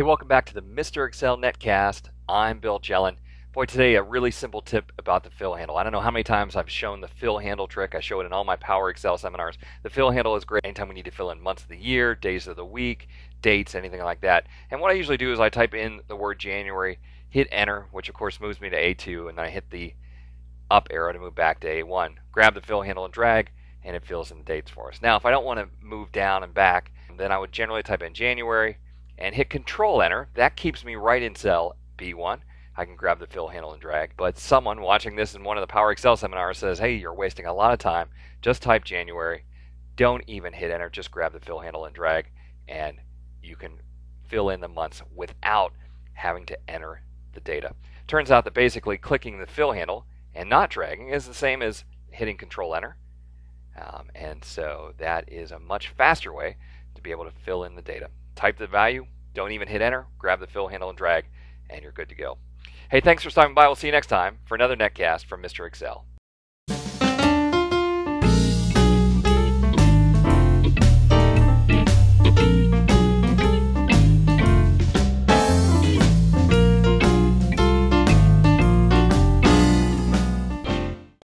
Hey, welcome back to the Mr. Excel Netcast. I'm Bill Jelen. Boy, today a really simple tip about the fill handle. I don't know how many times I've shown the fill handle trick. I show it in all my Power Excel seminars. The fill handle is great anytime we need to fill in months of the year, days of the week, dates, anything like that. And what I usually do is I type in the word January, hit enter, which of course moves me to A2, and then I hit the up arrow to move back to A1. Grab the fill handle and drag, and it fills in the dates for us. Now, if I don't want to move down and back, then I would generally type in January and hit Control Enter. That keeps me right in cell B1. I can grab the fill handle and drag. But someone watching this in one of the Power Excel seminars says, hey, you're wasting a lot of time. Just type January. Don't even hit enter. Just grab the fill handle and drag, and you can fill in the months without having to enter the data. Turns out that basically clicking the fill handle and not dragging is the same as hitting Control Enter. Um, and so that is a much faster way to be able to fill in the data type the value, don't even hit enter, grab the fill handle and drag, and you're good to go. Hey, thanks for stopping by. We'll see you next time for another netcast from Mr. Excel.